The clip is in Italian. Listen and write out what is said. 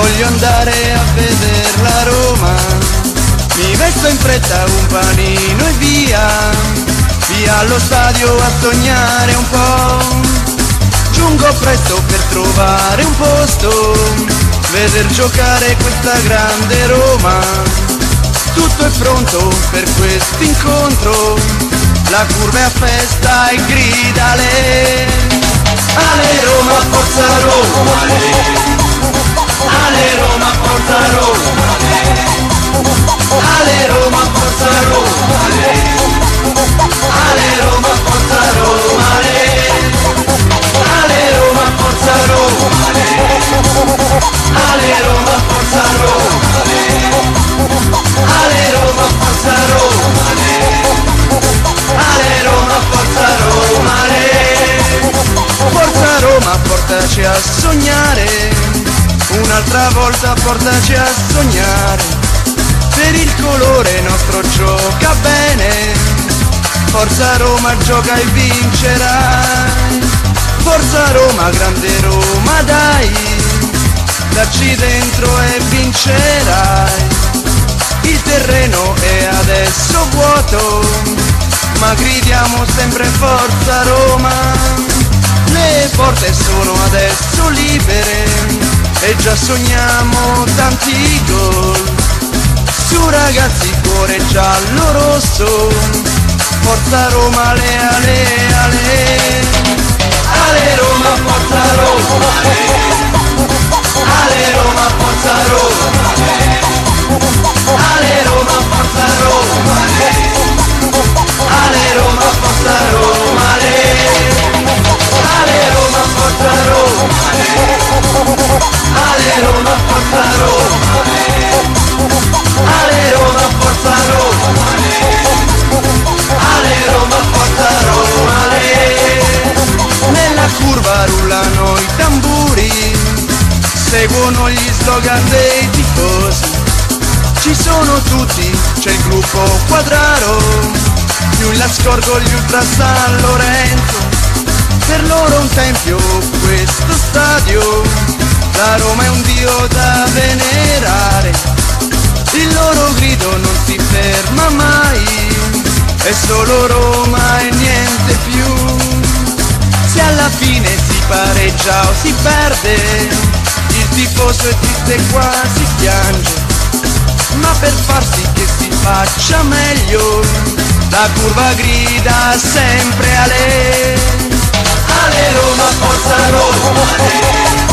voglio andare a vedere la Roma. Mi metto in fretta un panino e via. Via allo stadio a sognare un po' giungo presto per trovare un posto. Veder giocare questa grande Roma. Tutto è pronto per questo incontro. La curva è a festa e grida le Roma, portaci a sognare. Un'altra volta portaci a sognare. Per il colore nostro gioca bene. Forza Roma, gioca e vincerai. Forza Roma, grande Roma, dai. Dacci dentro e vincerai. Il terreno è adesso vuoto, ma gridiamo sempre forza Roma. Porte sono adesso libere e già sogniamo tanti gol. Su ragazzi cuore giallo rosso, forza Roma, le ale, ale. Ale Roma, forza Roma, ale. Ale Roma, forza Roma, ale. Ale tamburi, seguono gli slogan dei tifosi. Ci sono tutti, c'è il gruppo Quadraro, più in là scorgo gli Ultra San Lorenzo. Per loro un tempio questo stadio, la Roma è un dio da venerare. Il loro grido non si ferma mai, è solo Roma e niente più. Se alla fine si pareggia o si perde, il tifoso è triste e quasi piange. Ma per far sì che si faccia meglio, la curva grida sempre a lei. Ale Roma, forza Roma, ale.